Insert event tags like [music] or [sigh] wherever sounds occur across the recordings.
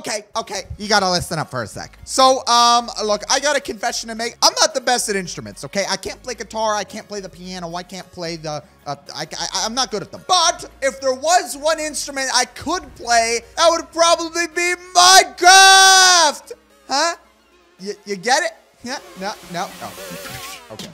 okay, okay. You gotta listen up for a sec. So, um, look, I got a confession to make. I'm not the best at instruments, okay? I can't play guitar. I can't play the piano. I can't play the, uh, I, I, I'm not good at them. But if there was one instrument I could play, that would probably be Minecraft. Huh? You, you get it? Yeah, no, no, no. Okay.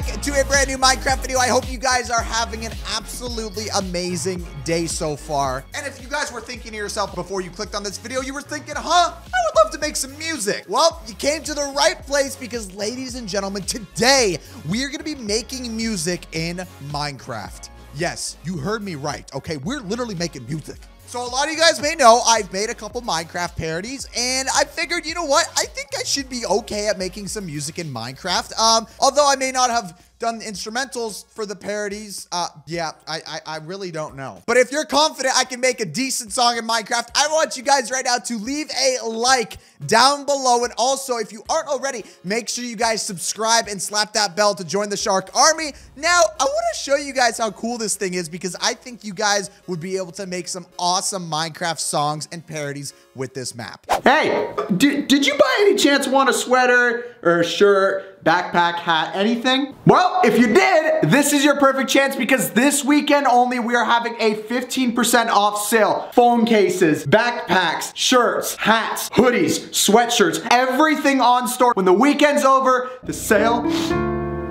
Back to a brand new Minecraft video. I hope you guys are having an absolutely amazing day so far. And if you guys were thinking to yourself before you clicked on this video, you were thinking, huh, I would love to make some music. Well, you came to the right place because ladies and gentlemen, today we are gonna be making music in Minecraft. Yes, you heard me right, okay? We're literally making music. So a lot of you guys may know I've made a couple Minecraft parodies and I figured, you know what? I think I should be okay at making some music in Minecraft. Um, although I may not have done the instrumentals for the parodies. Uh, yeah, I, I, I really don't know. But if you're confident I can make a decent song in Minecraft, I want you guys right now to leave a like down below. And also, if you aren't already, make sure you guys subscribe and slap that bell to join the Shark Army. Now, I want to show you guys how cool this thing is because I think you guys would be able to make some awesome Minecraft songs and parodies with this map. Hey, did, did you by any chance want a sweater or a shirt, backpack, hat, anything? Well, if you did, this is your perfect chance because this weekend only we are having a 15% off sale. Phone cases, backpacks, shirts, hats, hoodies, sweatshirts, everything on store. When the weekend's over, the sale,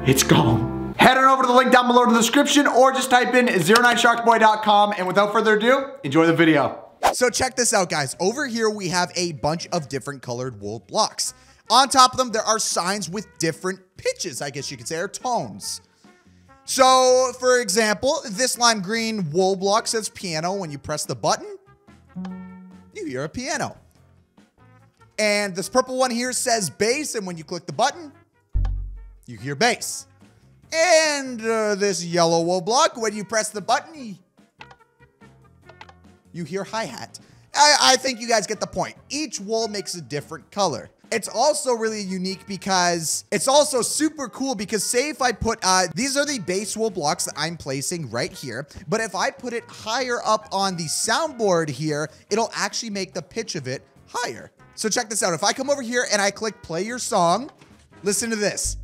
it's gone. Head on over to the link down below in the description or just type in 09sharkboy.com and without further ado, enjoy the video. So check this out, guys. Over here, we have a bunch of different colored wool blocks. On top of them, there are signs with different pitches, I guess you could say, or tones. So, for example, this lime green wool block says piano. When you press the button, you hear a piano. And this purple one here says bass, and when you click the button, you hear bass. And uh, this yellow wool block, when you press the button, you hear hi-hat. I, I, think you guys get the point. Each wool makes a different color. It's also really unique because it's also super cool because say if I put, uh, these are the base wool blocks that I'm placing right here. But if I put it higher up on the soundboard here, it'll actually make the pitch of it higher. So check this out. If I come over here and I click play your song, listen to this.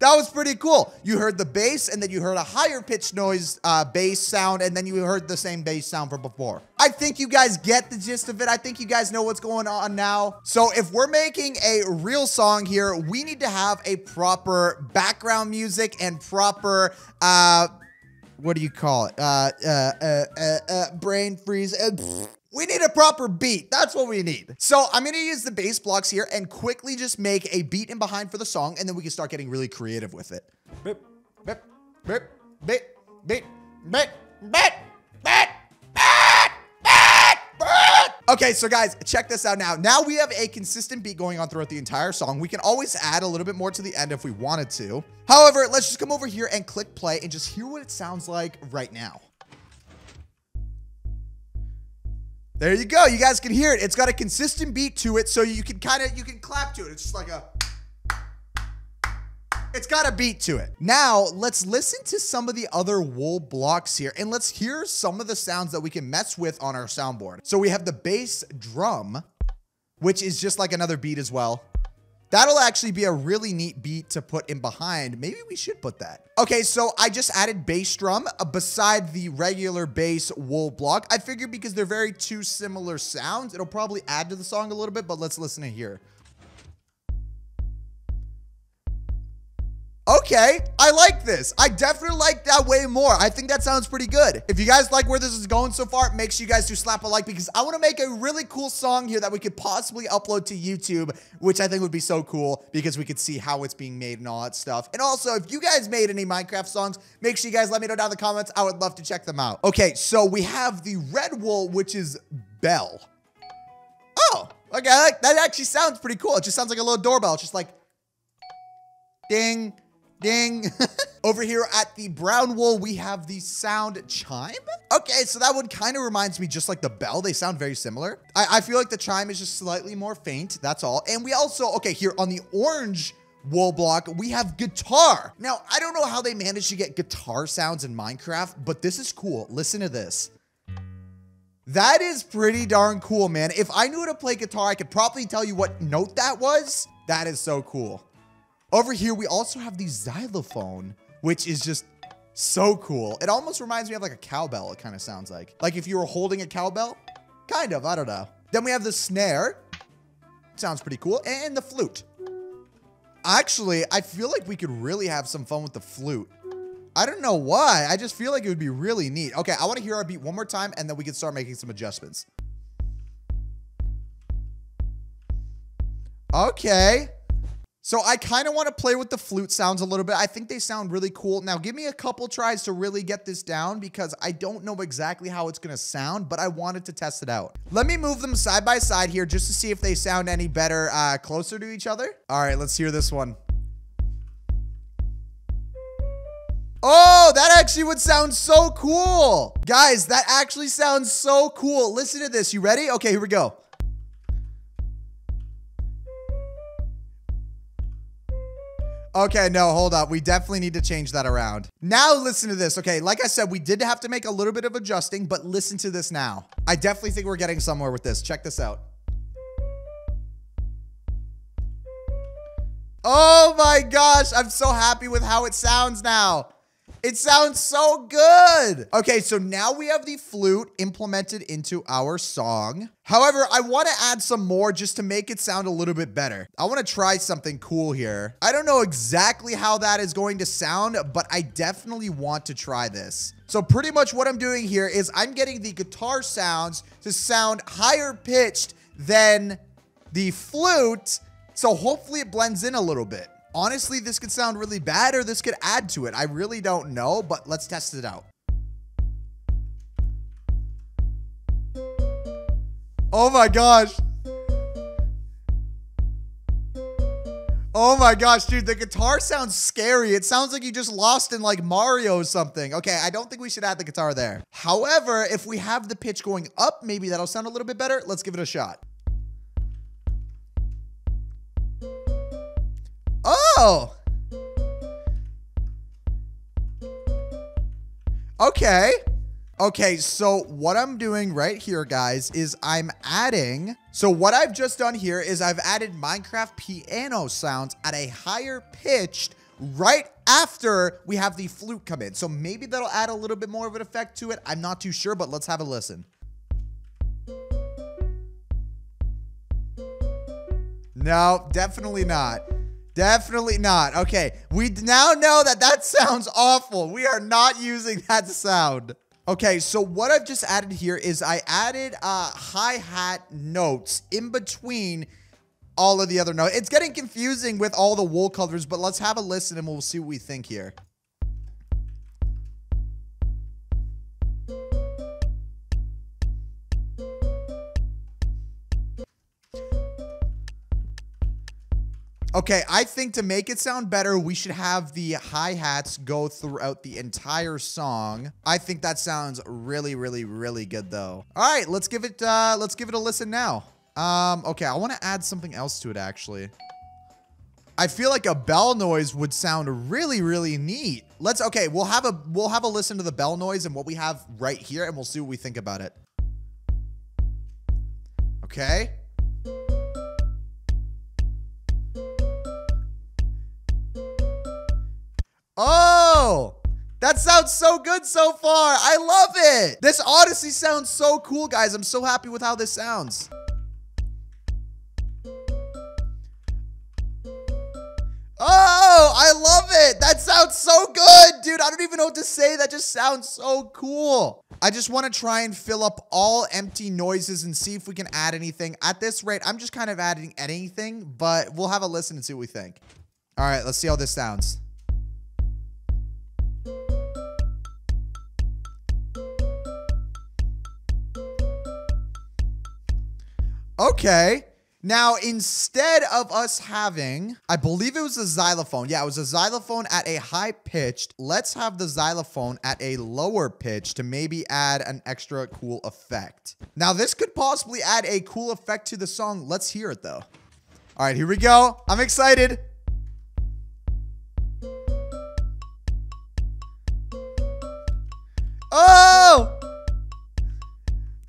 That was pretty cool. You heard the bass, and then you heard a higher pitch noise uh, bass sound, and then you heard the same bass sound from before. I think you guys get the gist of it. I think you guys know what's going on now. So if we're making a real song here, we need to have a proper background music and proper, uh, what do you call it? Uh, uh, uh, uh, uh brain freeze. We need a proper beat. That's what we need. So I'm going to use the bass blocks here and quickly just make a beat in behind for the song, and then we can start getting really creative with it. Beep, beep, beep, beep, beep, beep, beep, beep. Okay, so guys, check this out now. Now we have a consistent beat going on throughout the entire song. We can always add a little bit more to the end if we wanted to. However, let's just come over here and click play and just hear what it sounds like right now. There you go. You guys can hear it. It's got a consistent beat to it, so you can kind of you can clap to it. It's just like a it's got a beat to it. Now, let's listen to some of the other wool blocks here and let's hear some of the sounds that we can mess with on our soundboard. So we have the bass drum, which is just like another beat as well. That'll actually be a really neat beat to put in behind. Maybe we should put that. Okay, so I just added bass drum uh, beside the regular bass wool block. I figured because they're very two similar sounds, it'll probably add to the song a little bit, but let's listen to here. Okay, I like this. I definitely like that way more. I think that sounds pretty good. If you guys like where this is going so far, make sure you guys do slap a like because I want to make a really cool song here that we could possibly upload to YouTube, which I think would be so cool because we could see how it's being made and all that stuff. And also, if you guys made any Minecraft songs, make sure you guys let me know down in the comments. I would love to check them out. Okay, so we have the red wool, which is Bell. Oh, okay, that actually sounds pretty cool. It just sounds like a little doorbell. It's just like, ding, Ding. [laughs] Over here at the brown wool, we have the sound chime. Okay, so that one kind of reminds me just like the bell. They sound very similar. I, I feel like the chime is just slightly more faint. That's all. And we also, okay, here on the orange wool block, we have guitar. Now, I don't know how they managed to get guitar sounds in Minecraft, but this is cool. Listen to this. That is pretty darn cool, man. If I knew how to play guitar, I could probably tell you what note that was. That is so cool. Over here, we also have the xylophone, which is just so cool. It almost reminds me of like a cowbell, it kind of sounds like. Like if you were holding a cowbell? Kind of, I don't know. Then we have the snare. Sounds pretty cool. And the flute. Actually, I feel like we could really have some fun with the flute. I don't know why. I just feel like it would be really neat. Okay, I want to hear our beat one more time and then we can start making some adjustments. Okay. So I kind of want to play with the flute sounds a little bit. I think they sound really cool. Now give me a couple tries to really get this down because I don't know exactly how it's going to sound, but I wanted to test it out. Let me move them side by side here just to see if they sound any better uh, closer to each other. All right, let's hear this one. Oh, that actually would sound so cool. Guys, that actually sounds so cool. Listen to this. You ready? Okay, here we go. Okay, no, hold up. We definitely need to change that around. Now listen to this. Okay, like I said, we did have to make a little bit of adjusting, but listen to this now. I definitely think we're getting somewhere with this. Check this out. Oh my gosh, I'm so happy with how it sounds now. It sounds so good. Okay, so now we have the flute implemented into our song. However, I want to add some more just to make it sound a little bit better. I want to try something cool here. I don't know exactly how that is going to sound, but I definitely want to try this. So pretty much what I'm doing here is I'm getting the guitar sounds to sound higher pitched than the flute. So hopefully it blends in a little bit. Honestly, this could sound really bad or this could add to it. I really don't know, but let's test it out. Oh my gosh. Oh my gosh, dude, the guitar sounds scary. It sounds like you just lost in like Mario or something. Okay, I don't think we should add the guitar there. However, if we have the pitch going up, maybe that'll sound a little bit better. Let's give it a shot. Okay. Okay, so what I'm doing right here, guys, is I'm adding... So what I've just done here is I've added Minecraft piano sounds at a higher pitched right after we have the flute come in. So maybe that'll add a little bit more of an effect to it. I'm not too sure, but let's have a listen. No, definitely not. Definitely not. Okay, we now know that that [laughs] sounds awful. We are not using that sound. Okay, so what I've just added here is I added uh, hi-hat notes in between all of the other notes. It's getting confusing with all the wool colors, but let's have a listen and we'll see what we think here. Okay, I think to make it sound better, we should have the hi-hats go throughout the entire song. I think that sounds really, really, really good though. All right, let's give it uh let's give it a listen now. Um, okay, I want to add something else to it actually. I feel like a bell noise would sound really, really neat. Let's okay, we'll have a we'll have a listen to the bell noise and what we have right here and we'll see what we think about it. Okay. That sounds so good so far. I love it. This Odyssey sounds so cool, guys. I'm so happy with how this sounds. Oh, I love it. That sounds so good, dude. I don't even know what to say. That just sounds so cool. I just want to try and fill up all empty noises and see if we can add anything. At this rate, I'm just kind of adding anything, but we'll have a listen and see what we think. All right, let's see how this sounds. Okay. Now, instead of us having, I believe it was a xylophone. Yeah, it was a xylophone at a high pitched. Let's have the xylophone at a lower pitch to maybe add an extra cool effect. Now, this could possibly add a cool effect to the song. Let's hear it though. All right, here we go. I'm excited. Oh!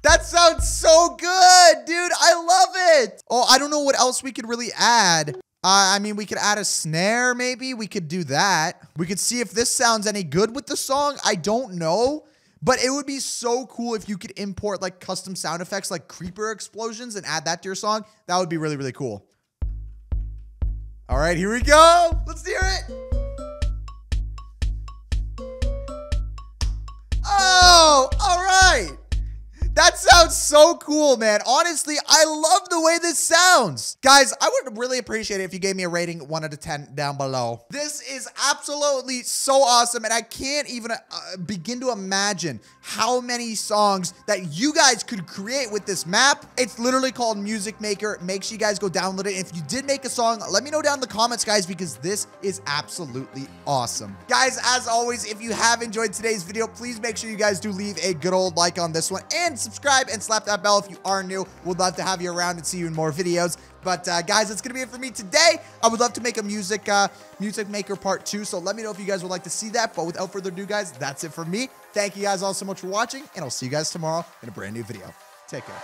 That sounds so good! Dude. I love it. Oh, I don't know what else we could really add. Uh, I mean, we could add a snare, maybe. We could do that. We could see if this sounds any good with the song. I don't know. But it would be so cool if you could import like custom sound effects like creeper explosions and add that to your song. That would be really, really cool. All right, here we go. Let's hear it. That sounds so cool, man. Honestly, I love the way this sounds. Guys, I would really appreciate it if you gave me a rating 1 out of 10 down below. This is absolutely so awesome, and I can't even uh, begin to imagine how many songs that you guys could create with this map. It's literally called Music Maker. Make sure you guys go download it. If you did make a song, let me know down in the comments, guys, because this is absolutely awesome. Guys, as always, if you have enjoyed today's video, please make sure you guys do leave a good old like on this one and subscribe and slap that bell if you are new. We'd love to have you around and see you in more videos. But uh, guys, that's gonna be it for me today. I would love to make a music uh, music maker part two. So let me know if you guys would like to see that. But without further ado, guys, that's it for me. Thank you guys all so much for watching, and I'll see you guys tomorrow in a brand new video. Take care.